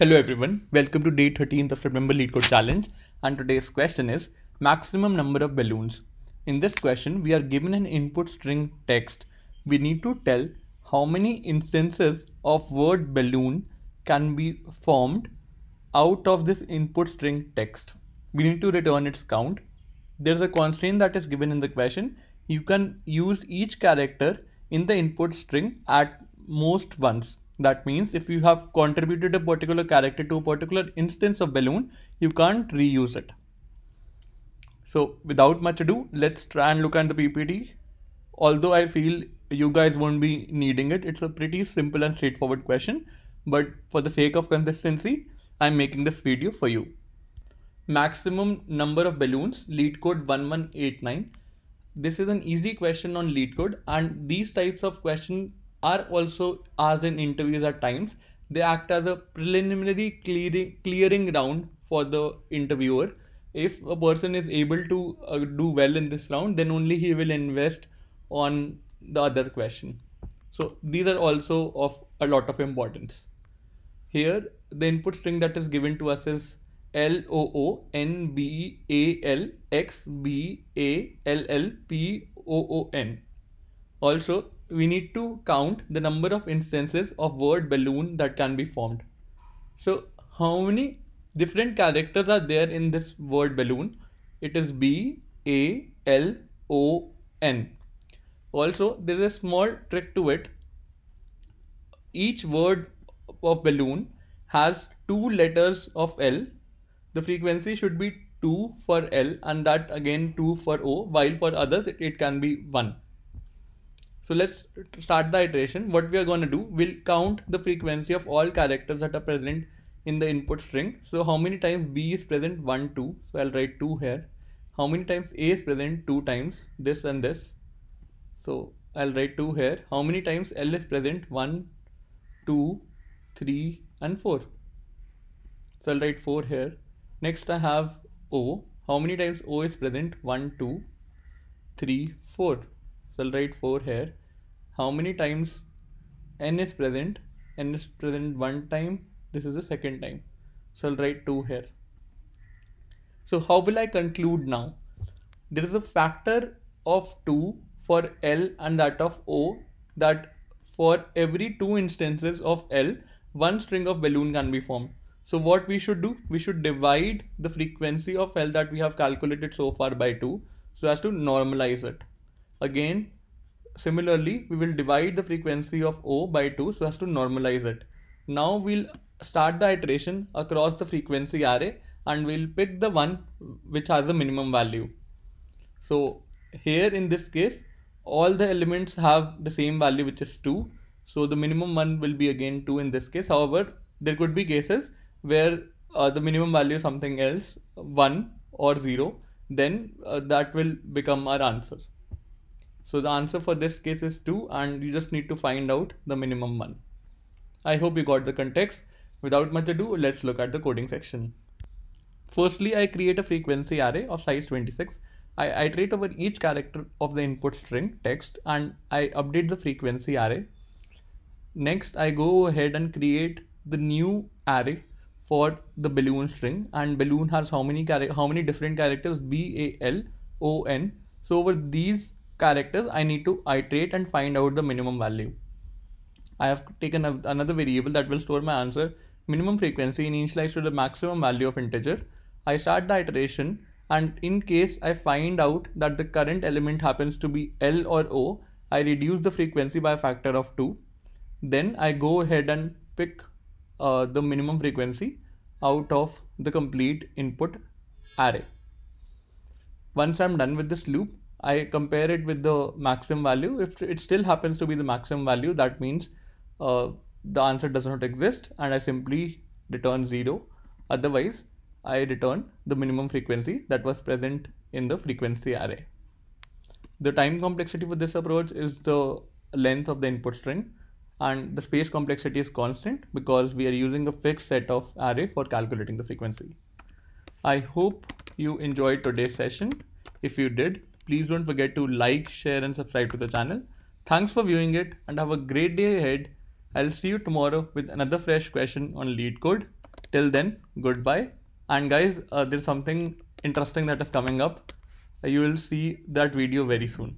Hello everyone, welcome to day 13th of September Remember LeetCode Challenge and today's question is maximum number of balloons. In this question, we are given an input string text. We need to tell how many instances of word balloon can be formed out of this input string text. We need to return its count. There's a constraint that is given in the question. You can use each character in the input string at most once. That means if you have contributed a particular character to a particular instance of balloon, you can't reuse it. So without much ado, let's try and look at the PPT. Although I feel you guys won't be needing it, it's a pretty simple and straightforward question. But for the sake of consistency, I'm making this video for you. Maximum number of balloons, LeetCode 1189. This is an easy question on LeetCode and these types of questions are also asked in interviews at times. They act as a preliminary clearing, clearing round for the interviewer. If a person is able to uh, do well in this round, then only he will invest on the other question. So these are also of a lot of importance. Here, the input string that is given to us is L O O N B A L X B A L L P O O N. Also, we need to count the number of instances of word balloon that can be formed. So how many different characters are there in this word balloon? It is B A L O N. Also, there is a small trick to it. Each word of balloon has two letters of L. The frequency should be 2 for L and that again 2 for O while for others it, it can be 1. So let's start the iteration. What we are going to do, we'll count the frequency of all characters that are present in the input string. So how many times B is present? 1, 2. So I'll write 2 here. How many times A is present? 2 times. This and this. So I'll write 2 here. How many times L is present? 1, 2, 3 and 4. So I'll write 4 here. Next I have O. How many times O is present? 1, 2, 3, 4. So I'll write 4 here. How many times n is present? n is present one time. This is the second time. So I'll write 2 here. So how will I conclude now? There is a factor of 2 for L and that of O that for every two instances of L, one string of balloon can be formed. So what we should do? We should divide the frequency of L that we have calculated so far by 2 so as to normalize it. Again, similarly, we will divide the frequency of O by 2 so as to normalize it. Now we'll start the iteration across the frequency array and we'll pick the one which has the minimum value. So here in this case, all the elements have the same value which is 2. So the minimum one will be again 2 in this case. However, there could be cases where uh, the minimum value is something else, 1 or 0, then uh, that will become our answer. So the answer for this case is 2 and you just need to find out the minimum one. I hope you got the context. Without much ado, let's look at the coding section. Firstly, I create a frequency array of size 26. I iterate over each character of the input string text and I update the frequency array. Next, I go ahead and create the new array for the balloon string and balloon has how many how many different characters B A L O N. So over these characters I need to iterate and find out the minimum value. I have taken a, another variable that will store my answer minimum frequency initialized to the maximum value of integer. I start the iteration and in case I find out that the current element happens to be L or O, I reduce the frequency by a factor of 2. Then I go ahead and pick uh, the minimum frequency out of the complete input array. Once I'm done with this loop, I compare it with the maximum value. If it still happens to be the maximum value, that means uh, the answer does not exist and I simply return 0. Otherwise, I return the minimum frequency that was present in the frequency array. The time complexity for this approach is the length of the input string and the space complexity is constant because we are using a fixed set of array for calculating the frequency. I hope you enjoyed today's session. If you did, Please don't forget to like, share and subscribe to the channel. Thanks for viewing it and have a great day ahead. I'll see you tomorrow with another fresh question on LeetCode. till then goodbye and guys uh, there's something interesting that is coming up you will see that video very soon